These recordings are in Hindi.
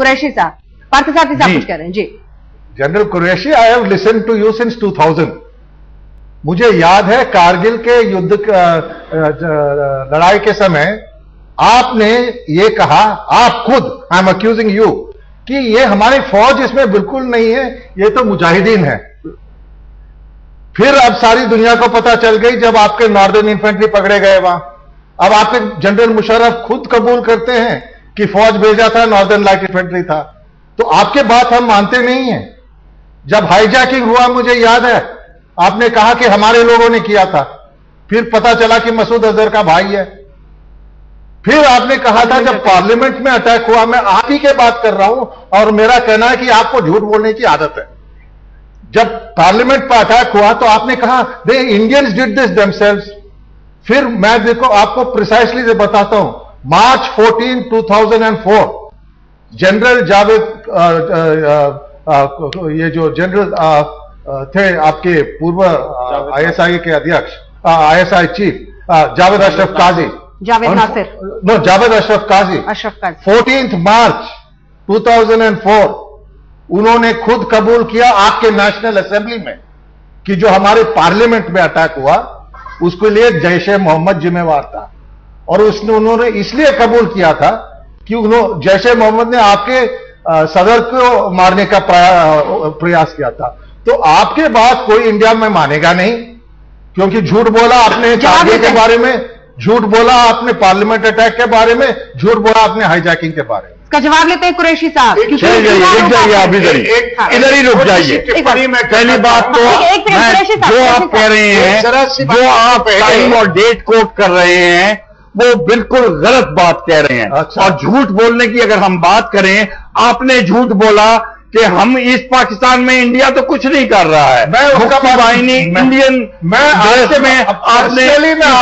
कुरैशी साहब पार्थ साहब साहब कुछ कह रहे हैं जी general Qureshi I have listen to you since 2000 मुझे याद है कारगिल के युद्ध लड़ाई के समय आपने ये कहा आप खुद आई एम अक्यूजिंग यू कि ये हमारी फौज इसमें बिल्कुल नहीं है ये तो मुजाहिदीन है। फिर अब सारी दुनिया को पता चल गई जब आपके नॉर्दर्न इन्फेंट्री पकड़े गए वहाँ। अब आपके जनरल मुशर्रफ खुद कबूल करते हैं कि फौज भेजा था, नॉर्दर्न लाइट इन्फेंट्री था। तो आपके बात हम मानते नहीं है। जब हाईजैकिंग हुआ, मुझे याद है, आपने कहा कि हमारे लोगों ने किया था। फिर पता चला कि मसूद अजहर का भाई है। फिर आपने कहा था, जब पार्लियामेंट में अटैक हुआ, मैं आप ही के बात कर रहा हूँ, और मेरा कहना है कि आपको झूठ बोलने की आदत है। जब पार्लियामेंट पर अटैक हुआ तो आपने कहा they Indians did this themselves फिर मैं देखो, आपको प्रिसाइसली बताता हूँ। मार्च 14 2004 जनरल जावेद ये जो जनरल थे आपके पूर्व आईएसआई के अध्यक्ष ISI chief Javed Ashraf Qazi. Javed Nasir. No Javed Ashraf Qazi. Ashraf का फोर्टींथ मार्च 2004 उन्होंने खुद कबूल किया आपके नेशनल असेंबली में कि जो हमारे पार्लियामेंट में अटैक हुआ उसके लिए जैश ए मोहम्मद जिम्मेवार था। और उसने उन्होंने इसलिए कबूल किया था कि उन्होंने जैश मोहम्मद ने आपके सदर को मारने का प्रयास किया था। तो आपके बात कोई इंडिया में मानेगा नहीं क्योंकि झूठ बोला आपने जवाब के बारे में झूठ बोला आपने पार्लियामेंट अटैक के बारे में झूठ बोला आपने हाईजैकिंग के बारे में। इसका जवाब लेते हैं कुरैशी साहब एक जाइए आप इधर ही हाँ। इधर ही रुक जाइए। पहली बात तो साहब, जो आप कह रहे हैं जो आप टाइम और डेट कोट कर रहे हैं वो बिल्कुल गलत बात कह रहे हैं। अच्छा। और झूठ बोलने की अगर हम बात करें आपने झूठ बोला कि हम इस पाकिस्तान में इंडिया तो कुछ नहीं कर रहा है। मैं उसका वाहिनी इंडियन मैं देश आपसे- में आपने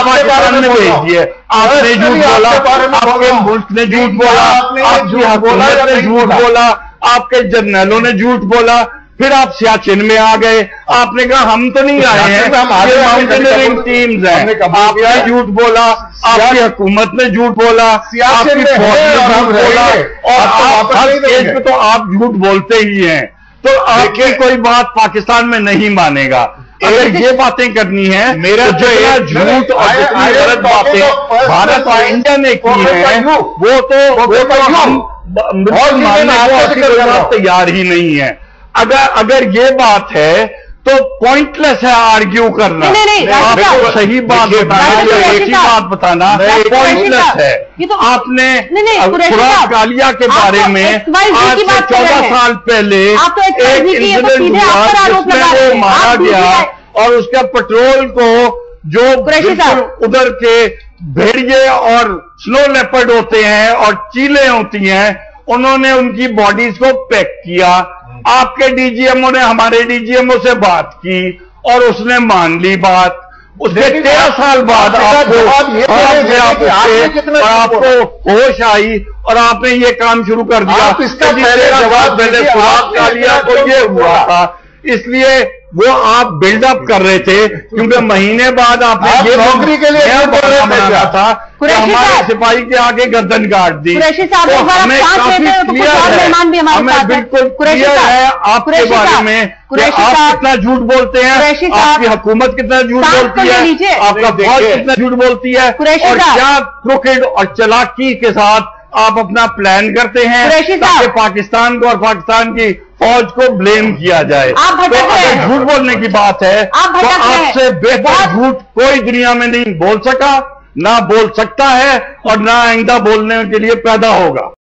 पाकिस्तान में भेज दिए। आपने झूठ बोला। आपके। मुल्क ने झूठ बोला। आपने आपकी झूठ बोला झूठ? बोला। आपके जर्नलों ने झूठ बोला। फिर आप सियाचिन में आ गए। आपने कहा हम तो नहीं आए हैं। सियाचिन में हम आ गए, ये हमने माउंटेनियरिंग टीम्स हैं। आपने झूठ बोला आपकी हुकूमत ने झूठ बोला आपकी फौज ने और झूठ बोला। और आप हर स्टेज पे तो आप झूठ बोलते ही हैं। तो आपकी कोई बात पाकिस्तान में नहीं मानेगा। अगर ये बातें करनी है मेरा तो जो जितना झूठ और जितनी गलत बातें भारत और इंडिया ने की हैं. वो तो वो तो हम। तैयार ही नहीं है। अगर अगर ये बात है तो पॉइंटलेस है आर्ग्यू करना नहीं, नहीं, नहीं, आप राष्ट्र बिल्कुल साहब। सही बात बताना तो एक ही बात बताना पॉइंटलेस है तो- आपने खुराक गालिया के बारे तो में आज से बात कर रहे चौदह साल पहले तो एक ये तो इंसिडेंट हुआ जिसमें वो मारा गया और उसके पेट्रोल को जो। उधर के भेड़िए और स्नो लेपर्ड होते हैं और चीलें होती हैं उन्होंने उनकी बॉडीज को पैक किया आपके डीजीएमओ ने हमारे डीजीएमओ से बात की और उसने मान ली बात। उसके तेरह साल बाद आपको कि आपने होश आई और आपने ये काम शुरू कर दिया आप इसका कि पहले जवाब मैंने पहले दीजिए, लिया को क्यों ये हुआ था। इसलिए वो आप बिल्डअप कर रहे थे क्योंकि महीने बाद आपने आप ये नौकरी के लिए रहे थे हमारे सिपाही के आगे गर्दन काट दी। साहब, तो हमें काफ़ी तो हमारे हमें बिल्कुल कुरैशी क्लियर है आपके बारे में आप कितना झूठ बोलते हैं आपकी हुकूमत कितना झूठ बोलती है आपका फौज कितना झूठ बोलती है और क्या क्रोकेड और चलाकी के साथ आप अपना प्लान करते हैं ताकि पाकिस्तान को और पाकिस्तान की फौज को ब्लेम किया जाए। आप तो अगर झूठ बोलने की बात है आप तो। आपसे बेहतर झूठ कोई दुनिया में नहीं बोल सका ना बोल सकता है और ना आइंदा बोलने के लिए पैदा होगा।